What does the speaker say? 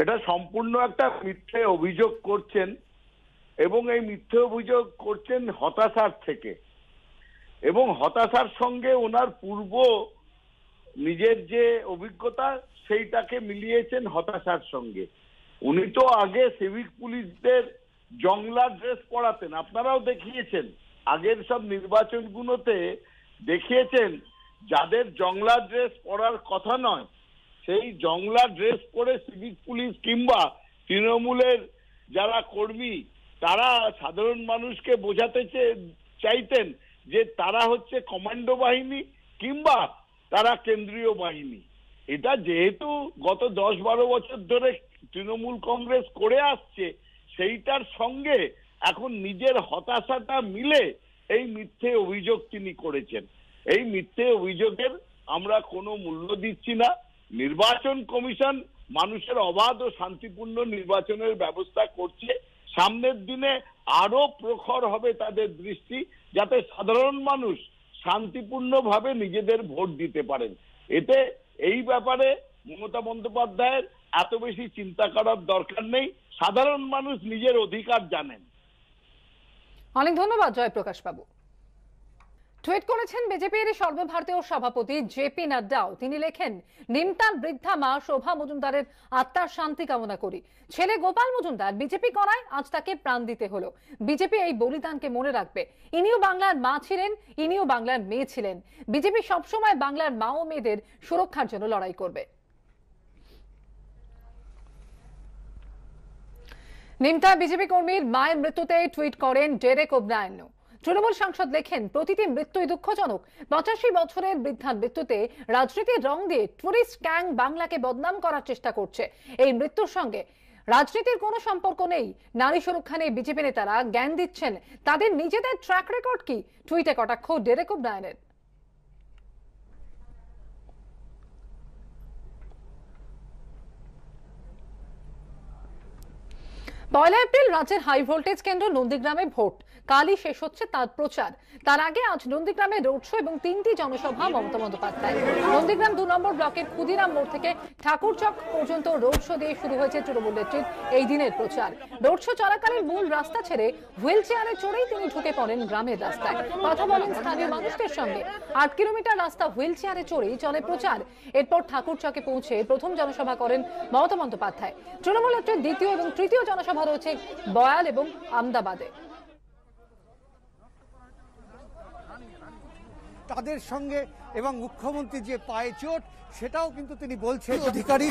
এটা সম্পূর্ণ একটা মিথ্যে অভিযোগ করছেন এবং এই মিথ্যে অভিযোগ করছেন হতাশার থেকে। এবং হতাশার সঙ্গে ওনার পূর্ব নিজের যে অভিজ্ঞতা, সেইটাকে মিলিয়েছেন হতাশার সঙ্গে। উনি তো আগে সিভিক পুলিশদের জংলা ড্রেস পড়াতেন আপনারাও দেখিয়েছেন, আগের সব নির্বাচনগুলোতে দেখিয়েছেন, যাদের জংলা ড্রেস পরার কথা নয় সেই জংলা ড্রেস পরে সিভিক পুলিশ কিংবা তৃণমূলের যারা কর্মী, তারা সাধারণ মানুষকে বোঝাতে চাইতেন যে তারা হচ্ছে কমান্ডো বাহিনী কিংবা তারা কেন্দ্রীয় বাহিনী। এটা যেহেতু গত দশ বারো বছর ধরে তৃণমূল কংগ্রেস করে আসছে, সেইটার সঙ্গে এখন নিজের হতাশাটা মিলে এই মিথ্যে অভিযোগ তিনি করেছেন। এই মিথ্যে অভিযোগের আমরা কোনো মূল্য দিচ্ছি না। নির্বাচন কমিশন মানুষের অবাধ ও শান্তিপূর্ণ নির্বাচনের ব্যবস্থা করছে। সামনের দিনে আরও প্রখর হবে তাদের দৃষ্টি, যাতে সাধারণ মানুষ শান্তিপূর্ণভাবে নিজেদের ভোট দিতে পারেন। এতে এই ব্যাপারে মমতা বন্দ্যোপাধ্যায়ের এত বেশি চিন্তা করার দরকার নেই। সাধারণ মানুষ নিজের অধিকার জানেন। অনেক ধন্যবাদ জয়প্রকাশ বাবু টুইট করেছেন বিজেপির সর্বভারতীয় সভাপতি জেপি নাড্ডাও। তিনি লেখেন, নিমতাল বৃদ্ধা মা শোভা মজুমদারের আত্মার শান্তি কামনা করি। ছেলে গোপাল মজুমদার বিজেপি করায় আজ তাকে প্রাণ দিতে হলো। বিজেপি এই বলিদানকে মনে রাখবে। ইনিও বাংলার মা ছিলেন, ইনিও বাংলার মেয়ে ছিলেন। বিজেপি সবসময় বাংলার মা ও মেয়েদের সুরক্ষার জন্য লড়াই করবে। নিমতা বিজেপি কর্মীর মায়ের মৃত্যুতে টুইট করেন ডেরেক ওব্রায়ন তৃণমূল সাংসদ লেখেন, প্রতিটি মৃত্যুই দুঃখজনক। পঁচাশি বছরের বৃদ্ধার মৃত্যুতে রাজনীতির রং দিয়ে টুরিস্ট গ্যাং বাংলাকে বদনাম করার চেষ্টা করছে। এই মৃত্যুর সঙ্গে রাজনীতির কোনো সম্পর্ক নেই। নারী সুরক্ষা নিয়ে বিজেপি নেতারা জ্ঞান দিচ্ছেন। তাদের নিজেদের ট্র্যাক রেকর্ড কি? টুইটে কটাক্ষ ডেরেক ওব্রায়নের পয়লা এপ্রিল রাজ্যের হাই ভোল্টেজ কেন্দ্র নন্দীগ্রামে ভোট। কালই শেষ হচ্ছে তার প্রচার। তার আগে আজ নন্দীগ্রামে রোড শো এবং তিনটি জনসভা মমতা বন্দ্যোপাধ্যায়। নন্দীগ্রাম দু নম্বর ব্লকের ক্ষুদিরাম মোড় থেকে ঠাকুরচক পর্যন্ত রোড শো দিয়ে শুরু হয়েছে তৃণমূল নেত্রীর এই দিনের প্রচার। রোড শো চলাকালীন মূল রাস্তা ছেড়ে হুইল চেয়ারে চড়েই তিনি ঢুকে পড়েন গ্রামের রাস্তায়। কথা বলেন স্থানীয় মানুষদের সঙ্গে। আট কিলোমিটার রাস্তা হুইল চেয়ারে চড়েই চলে প্রচার। এরপর ঠাকুরচকে পৌঁছে প্রথম জনসভা করেন মমতা বন্দ্যোপাধ্যায়। তৃণমূল নেত্রীর দ্বিতীয় এবং তৃতীয় জনসভা রয়েছে বয়াল এবং আমদাবাদে। তাদের সঙ্গে এবং মুখ্যমন্ত্রী যে পায়ে চোট সেটাও কিন্তু তিনি বলছেন। অধিকারী